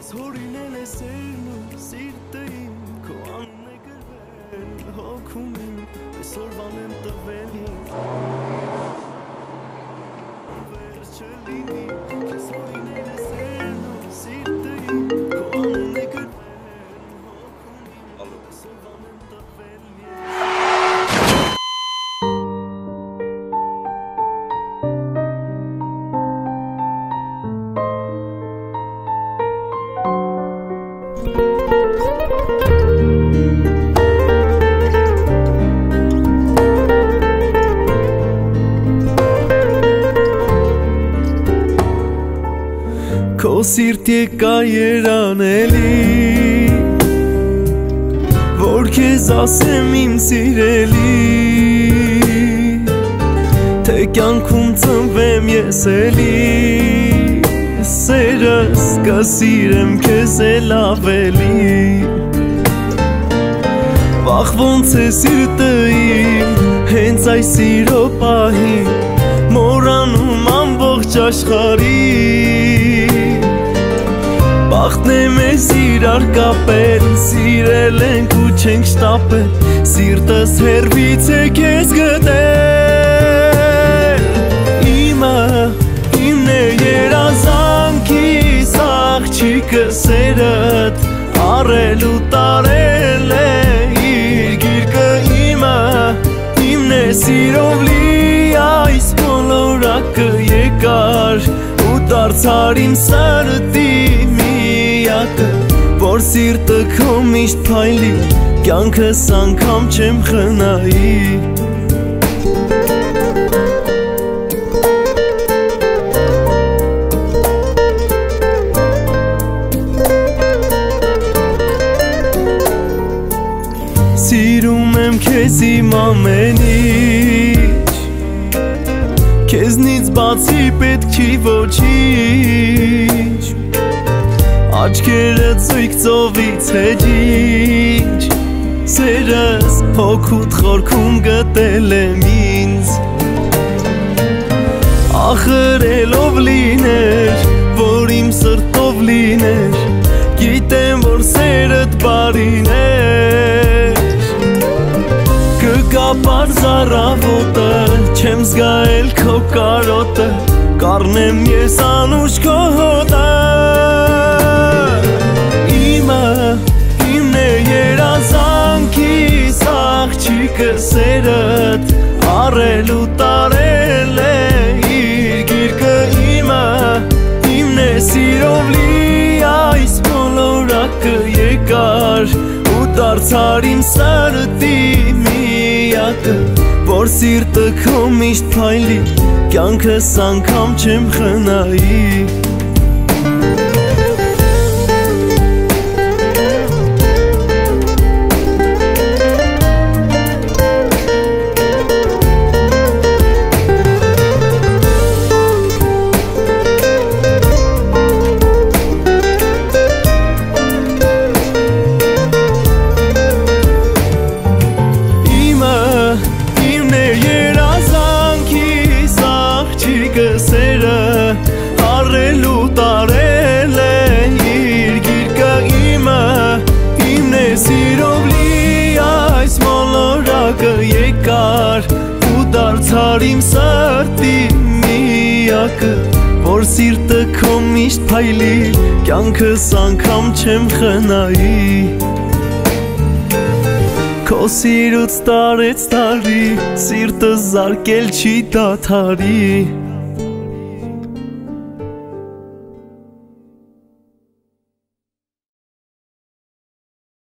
Հորինել է սերն ու սիրտը իմ Քո անուն է գրվել հոգում իմ Այսօրվան եմ Քո սիրտ եկա երանելի Որ քեզ ասեմ իմ սիրելի Թե կյանքում ծնվեմ ես էլի Սերս կսիրեմ քեզ էլ ավելի Վախ ոնց է սիրտը իմ Հենց այս սիրո պահին Մորանում ամբողջ աշխարհի Բախտն է մեզ իրար կապել Սիրել ենք ու չենք շտապել Սիրտս հերվից է քեզ գտել Իմը, իմն է երազանքի Աղջիկը սերըտ Արել ու տարել է իր գիրկը իմը Իմն է սիրով լի այս բոլորակը եկար ու դարձար իմ սրտի միակը որ սիրտը քո միշտ փայլի կյանքս անգամ չեմ խնայի Սիրում եմ քեզ իմ ամենից Քեզնից բացի պետք չի ոչինչ Աչքերը ծույկ ծովից հեջինչ Սերս հոգուտ խորքում գտել եմ ինձ Ախրելով լիներ, որ իմ սրտով լիներ Գիտեմ, որ սերդ բարին էր Կգա պարզարավոտը, չեմ զգայել քո կարոտը Կարնեմ ես անուշ քո հոտը սերըտ Արել ու տարել է իր գիրկը իմը Իմն է սիրով լի այս բոլորակը եկար ու դարձար իմ սրտի միակը որ սիրտը քո միշտ փայլի կյանքս անգամ չեմ խնայի դարձար իմ սրտի միակը Որ սիրտը քո միշտ փայլի Կյանքս անգամ չեմ խնայի Քո սիրուց տարեց տարի, սիրտը զարկել չի դադարի